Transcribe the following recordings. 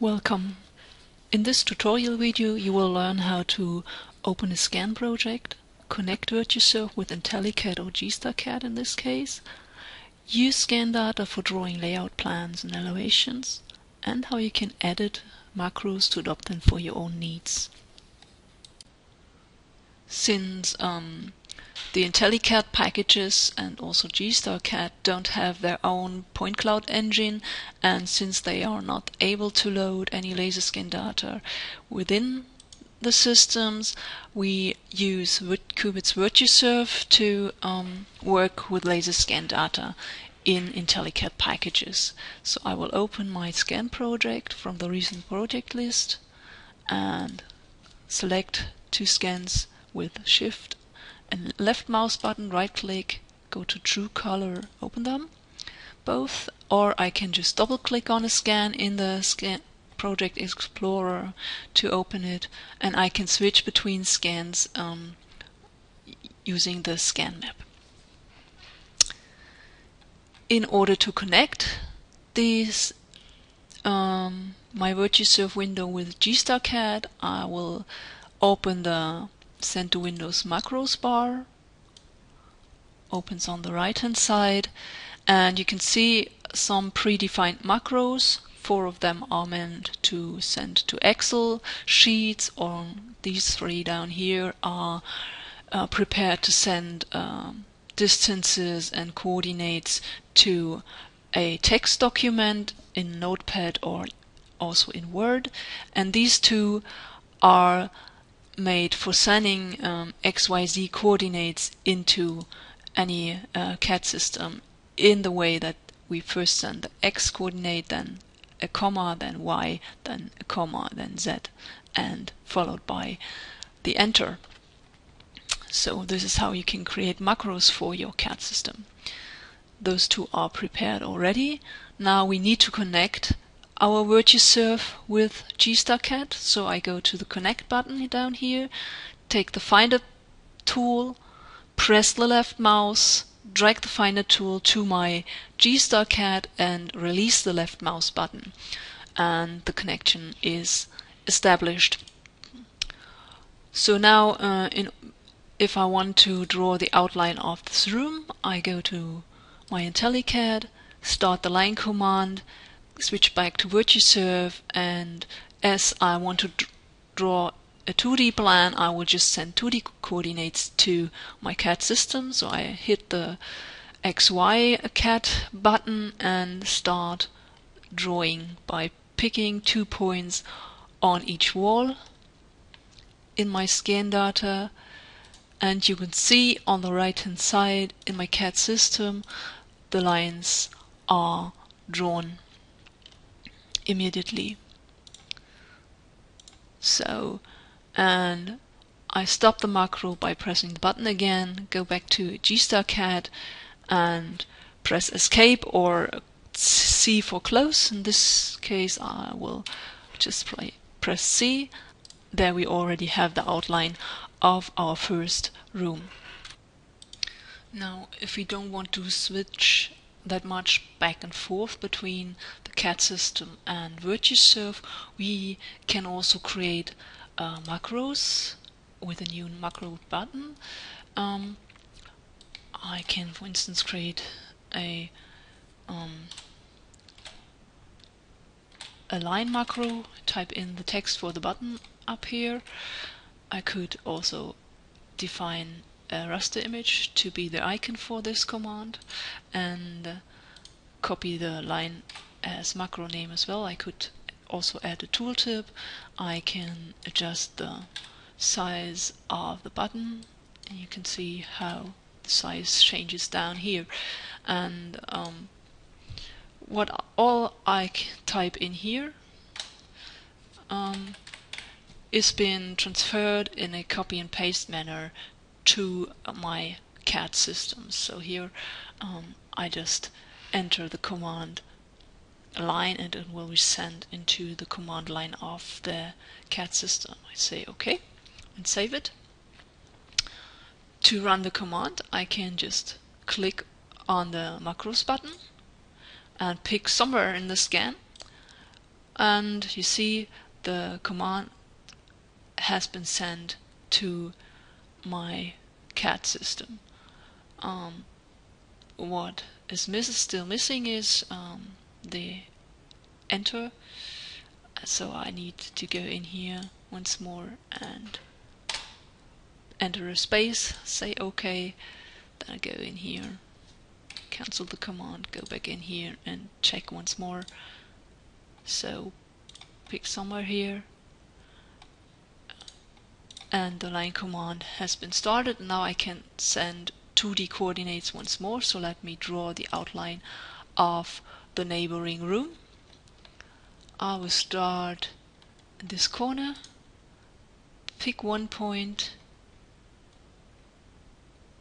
Welcome. In this tutorial video you will learn how to open a scan project, connect VirtuSurv with IntelliCAD or GStarCAD in this case, use scan data for drawing layout plans and elevations, and how you can edit macros to adopt them for your own needs. Since um, the IntelliCAD packages and also GStarCAD don't have their own point cloud engine and since they are not able to load any laser scan data within the systems, we use kubit's VirtuSurv to um, work with laser scan data in IntelliCAD packages. So I will open my scan project from the recent project list and select two scans with Shift and left mouse button, right click, go to true color, open them both, or I can just double click on a scan in the scan project explorer to open it and I can switch between scans um, using the scan map. In order to connect these um, my VirtuSurv window with GStarCAD, I will open the send to Windows macros bar opens on the right hand side and you can see some predefined macros. Four of them are meant to send to Excel sheets. Or these three down here are uh, prepared to send um, distances and coordinates to a text document in Notepad or also in Word. And these two are made for sending um, XYZ coordinates into any uh, CAD system in the way that we first send the X coordinate, then a comma, then Y, then a comma, then Z, and followed by the enter. So this is how you can create macros for your CAD system. Those two are prepared already. Now we need to connect our VirtuSurv with GStarCAD. So I go to the connect button down here, take the finder tool, press the left mouse, drag the finder tool to my GStarCAD and release the left mouse button. And the connection is established. So now uh, in, if I want to draw the outline of this room, I go to my IntelliCAD, start the line command, switch back to VirtuSurv and as I want to draw a 2D plan I will just send 2D coordinates to my CAD system. So I hit the XY CAD button and start drawing by picking two points on each wall in my scan data. And you can see on the right hand side in my CAD system the lines are drawn immediately. So, and I stop the macro by pressing the button again, go back to GStarCAD and press escape or C for close. In this case I will just play, press C. There we already have the outline of our first room. Now if we don't want to switch that much back and forth between the CAD system and VirtuSurv, we can also create uh, macros with a new macro button. Um, I can, for instance, create a um, a line macro, type in the text for the button up here. I could also define a raster image to be the icon for this command and copy the line as macro name as well. I could also add a tooltip. I can adjust the size of the button and you can see how the size changes down here and um, what all I type in here um, is being transferred in a copy and paste manner to my CAD system. So here um, I just enter the command line and it will be sent into the command line of the CAD system. I say OK and save it. To run the command I can just click on the macros button and pick somewhere in the scan and you see the command has been sent to my CAD system. Um, what is miss still missing is um, the enter so I need to go in here once more and enter a space say OK then I go in here cancel the command go back in here and check once more so pick somewhere here and the line command has been started. Now I can send 2D coordinates once more. So let me draw the outline of the neighboring room. I will start in this corner, pick one point,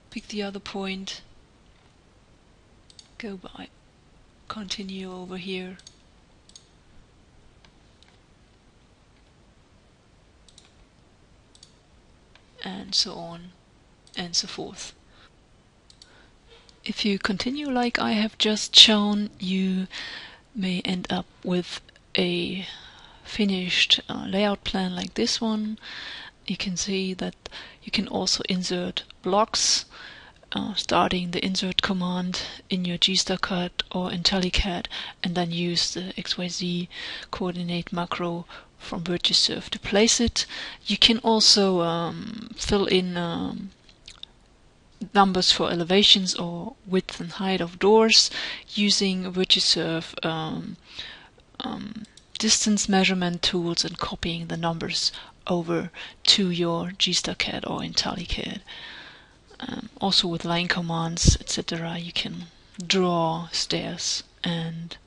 pick the other point, go by, continue over here, and so on and so forth. If you continue like I have just shown, you may end up with a finished uh, layout plan like this one. You can see that you can also insert blocks uh, starting the insert command in your GStarCAD or IntelliCAD and then use the XYZ coordinate macro from VirtuSurv to place it. You can also um, fill in um, numbers for elevations or width and height of doors using VirtuSurv um, um, distance measurement tools and copying the numbers over to your GStarCAD or IntelliCAD. Um, also with line commands, etc., you can draw stairs and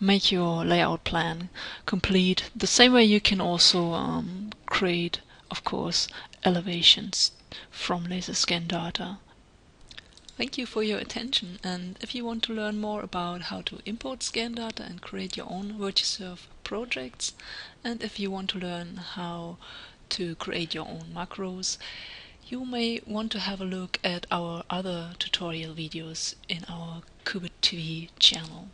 make your layout plan complete. The same way you can also um, create, of course, elevations from laser scan data. Thank you for your attention and if you want to learn more about how to import scan data and create your own VirtuSurv projects and if you want to learn how to create your own macros, you may want to have a look at our other tutorial videos in our Kubit TV channel.